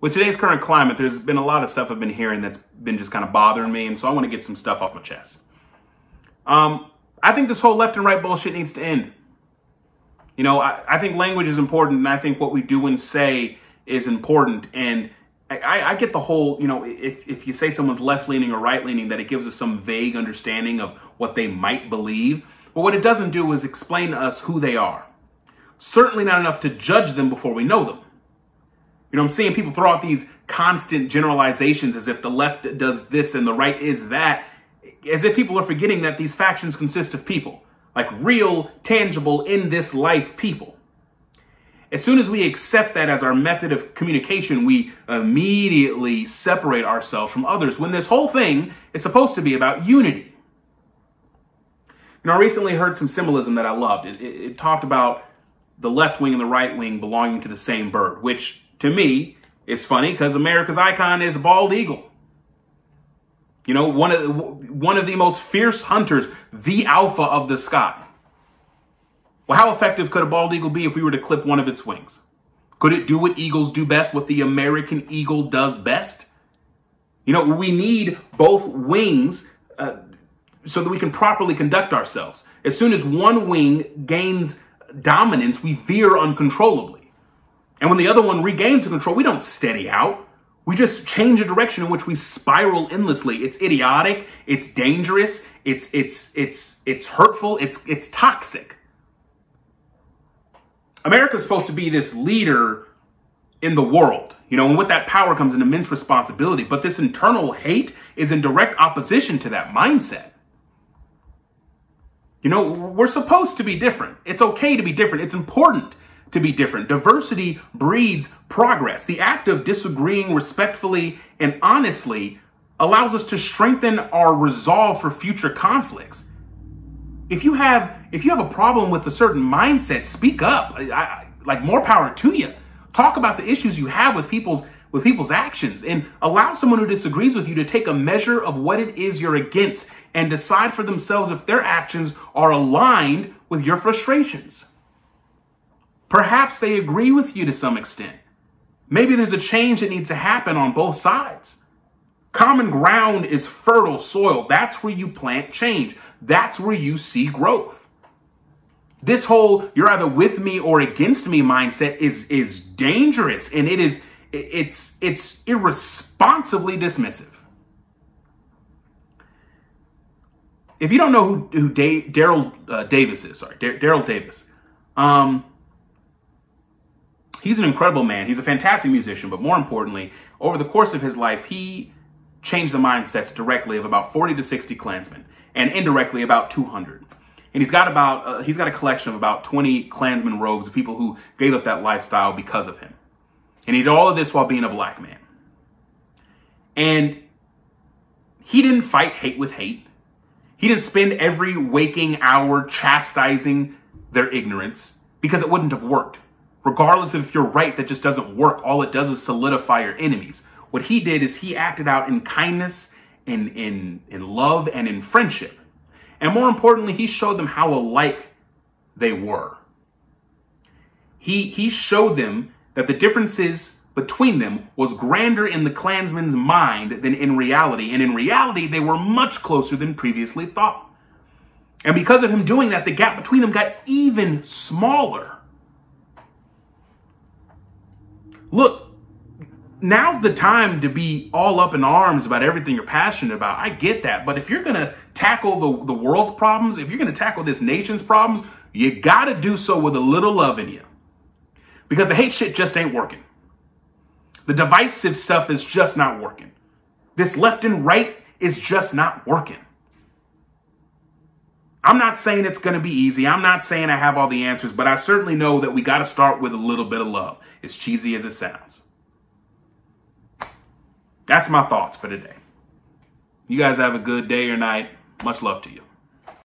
with today's current climate, there's been a lot of stuff I've been hearing that's been just kind of bothering me, and so I want to get some stuff off my chest. Um, I think this whole left and right bullshit needs to end. You know, I, I think language is important, and I think what we do and say is important. And I, I get the whole, you know, if, if you say someone's left leaning or right leaning, that it gives us some vague understanding of what they might believe. But what it doesn't do is explain to us who they are. Certainly not enough to judge them before we know them. You know, I'm seeing people throw out these constant generalizations as if the left does this and the right is that, as if people are forgetting that these factions consist of people, like real, tangible, in this life people. As soon as we accept that as our method of communication, we immediately separate ourselves from others when this whole thing is supposed to be about unity. You know, I recently heard some symbolism that I loved. It, it, it talked about the left wing and the right wing belonging to the same bird, which to me it's funny because America's icon is a bald eagle. You know, one of one of the most fierce hunters, the alpha of the sky. Well, how effective could a bald eagle be if we were to clip one of its wings? Could it do what eagles do best, what the American eagle does best? You know, we need both wings uh, so that we can properly conduct ourselves. As soon as one wing gains dominance, we veer uncontrollably. And when the other one regains the control, we don't steady out. We just change the direction in which we spiral endlessly. It's idiotic. It's dangerous. It's, it's, it's, it's hurtful. It's, it's toxic. America's supposed to be this leader in the world, you know, and with that power comes an immense responsibility. But this internal hate is in direct opposition to that mindset. You know, we're supposed to be different. It's okay to be different. It's important to be different. Diversity breeds progress. The act of disagreeing respectfully and honestly allows us to strengthen our resolve for future conflicts. If you have if you have a problem with a certain mindset, speak up. I, I, like more power to you. Talk about the issues you have with people's with people's actions and allow someone who disagrees with you to take a measure of what it is you're against and decide for themselves if their actions are aligned with your frustrations. Perhaps they agree with you to some extent. Maybe there's a change that needs to happen on both sides. Common ground is fertile soil. That's where you plant change. That's where you see growth. This whole you're either with me or against me mindset is is dangerous and it is it's it's irresponsibly dismissive. If you don't know who who Daryl uh, Davis is, sorry, Daryl Davis, um, he's an incredible man. He's a fantastic musician, but more importantly, over the course of his life, he changed the mindsets directly of about 40 to 60 Klansmen and indirectly about 200. And he's got about uh, he's got a collection of about 20 Klansmen rogues, people who gave up that lifestyle because of him. And he did all of this while being a black man. And he didn't fight hate with hate. He didn't spend every waking hour chastising their ignorance because it wouldn't have worked. Regardless of if you're right, that just doesn't work. All it does is solidify your enemies. What he did is he acted out in kindness, in, in, in love, and in friendship. And more importantly, he showed them how alike they were. He, he showed them that the differences between them was grander in the Klansmen's mind than in reality. And in reality, they were much closer than previously thought. And because of him doing that, the gap between them got even smaller. Look, now's the time to be all up in arms about everything you're passionate about. I get that. But if you're going to tackle the, the world's problems, if you're going to tackle this nation's problems, you got to do so with a little love in you. Because the hate shit just ain't working. The divisive stuff is just not working. This left and right is just not working. I'm not saying it's going to be easy. I'm not saying I have all the answers, but I certainly know that we got to start with a little bit of love, as cheesy as it sounds. That's my thoughts for today. You guys have a good day or night. Much love to you.